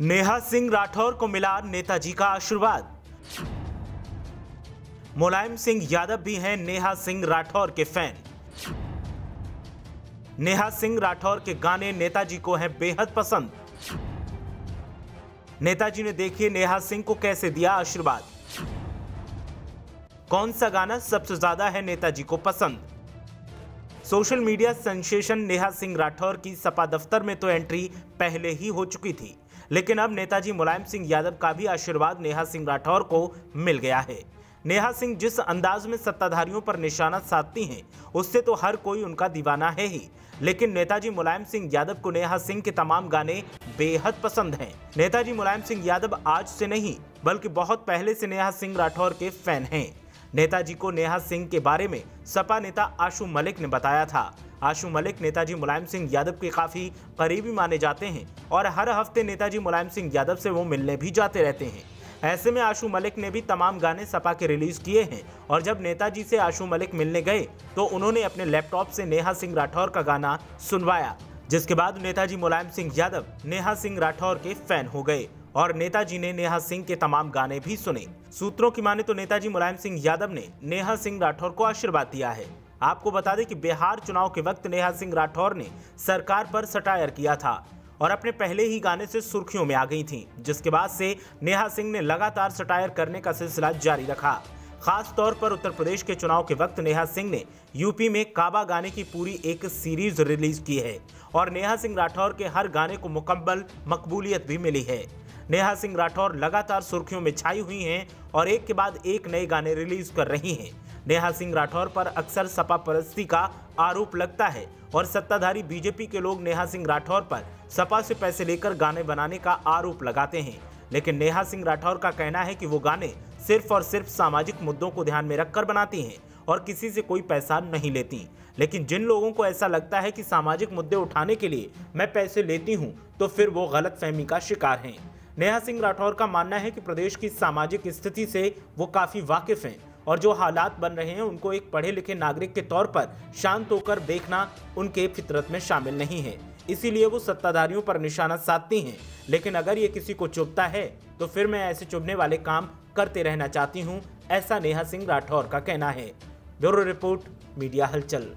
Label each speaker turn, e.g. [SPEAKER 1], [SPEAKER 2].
[SPEAKER 1] नेहा सिंह राठौर को मिला नेताजी का आशीर्वाद। मुलायम सिंह यादव भी हैं नेहा सिंह राठौर के फ़ैन। नेहा सिंह राठौर के गाने नेताजी को हैं बेहद पसंद। नेताजी ने देखिए नेहा सिंह को कैसे दिया आशीर्वाद। कौन सा गाना सबसे ज़्यादा है नेताजी को पसंद? Social media sensation Neha Singh Rathore की सपा दफ्तर में तो एंट्री पहले ही हो चुकी थी, लेकिन अब नेताजी मुलायम सिंह यादव का भी आशीर्वाद नेहा सिंह राठौर को मिल गया है। नेहा सिंह जिस अंदाज में सत्ताधारियों पर निशाना साधती हैं, उससे तो हर कोई उनका दीवाना है ही। लेकिन नेताजी मुलायम सिंह यादव को नेहा सिंह के तमाम गाने बेहद पसंद हैं। नेताजी मुलायम सिंह यादव आज से नहीं, बल्कि बहुत पहले से नेहा सिंह राठौर के फ़ैन हैं। नेताजी को नेहा सिंह के बारे में सपा नेता आशु मलिक ने बताया था। आशु मलिक नेताजी मुलायम सिंह यादव के काफ़ी करीबी माने जाते हैं और हर हफ़्ते नेताजी मुलायम सिंह यादव से वो मिलने भी जाते रहते हैं। ऐसे में आशु मलिक ने भी तमाम गाने सपा के रिलीज़ किए हैं और जब नेताजी से आशु मलिक मिलने गए तो उन्होंने अपने लैपटॉप से नेहा सिंह राठौर का गाना सुनवाया, जिसके बाद नेताजी मुलायम सिंह यादव, नेहा सिंह राठौर के फ़ैन हो गए। और नेताजी ने नेहा सिंह के तमाम गाने भी सुने। सूत्रों की माने तो नेताजी मुलायम सिंह यादव ने नेहा सिंह राठौर को आशीर्वाद दिया है। आपको बता दें कि बिहार चुनाव के वक्त नेहा सिंह राठौर ने सरकार पर सटायर किया था और अपने पहले ही गाने से सुर्खियों में आ गई थी, जिसके बाद से नेहा सिंह ने लगातार सटायर करने का सिलसिला जारी रखा। खास तौर पर उत्तर प्रदेश के चुनाव के वक्त नेहा सिंह ने यूपी में काबा गाने की पूरी एक सीरीज़ रिलीज़ की है और नेहा सिंह राठौर के हर गाने को मुकम्मल मकबूलियत भी मिली है। नेहा सिंह राठौर लगातार सुर्खियों में छाई हुई हैं और एक के बाद एक नए गाने रिलीज़ कर रही हैं। नेहा सिंह राठौर पर अक्सर सपा परस्ती का आरोप लगता है और सत्ताधारी बीजेपी के लोग नेहा सिंह राठौर पर सपा से पैसे लेकर गाने बनाने का आरोप लगाते हैं। लेकिन नेहा सिंह राठौर का कहना है कि वो गाने सिर्फ़ और सिर्फ़ सामाजिक मुद्दों को ध्यान में रखकर बनाती हैं और किसी से कोई पैसा नहीं लेती। लेकिन जिन लोगों को ऐसा लगता है कि सामाजिक मुद्दे उठाने के लिए मैं पैसे लेती हूँ तो फिर वो गलत का शिकार हैं। नेहा सिंह राठौर का मानना है कि प्रदेश की सामाजिक स्थिति से वो काफ़ी वाकिफ हैं और जो हालात बन रहे हैं, उनको एक पढ़े लिखे नागरिक के तौर पर शांत होकर देखना उनके फितरत में शामिल नहीं है। इसीलिए वो सत्ताधारियों पर निशाना साधती हैं। लेकिन अगर ये किसी को चुभता है तो फिर मैं ऐसे चुभने वाले काम करते रहना चाहती हूँ, ऐसा नेहा सिंह राठौर का कहना है। ब्यूरो रिपोर्ट, मीडिया हलचल।